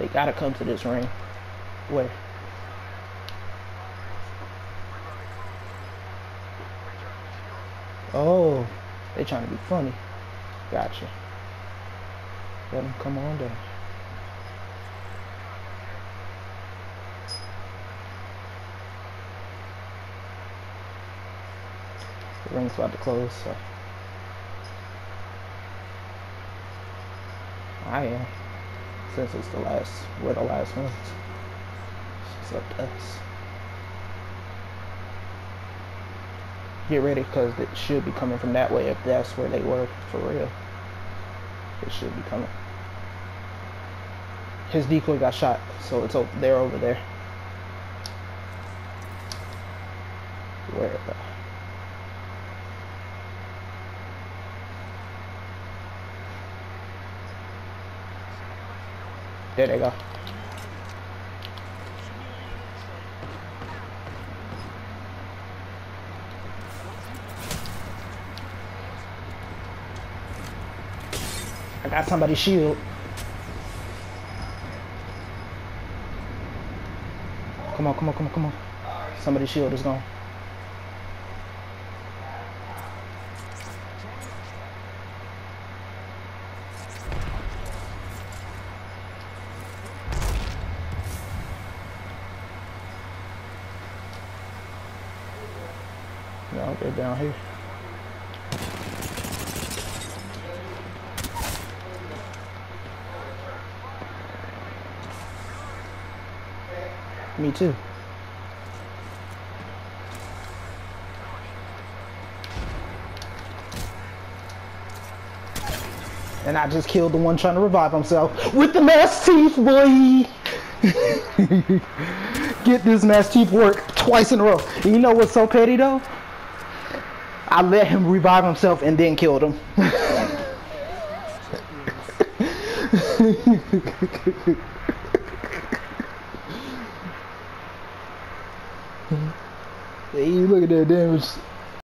They gotta come to this ring. Where? Oh, they trying to be funny. Gotcha. Let them come on down. The ring's about to close, so. I am. Since it's the last, we're the last ones. To us. Get ready because it should be coming from that way if that's where they were for real. It should be coming. His decoy got shot, so it's over, they're over there. Where? Uh, there they go. I got somebody's shield. Come on, come on, come on, come on. Somebody's shield is gone. No, they're down here. Me too. And I just killed the one trying to revive himself with the Mastiff, boy. Get this Mastiff work twice in a row. You know what's so petty though? I let him revive himself and then killed him. look at that damage.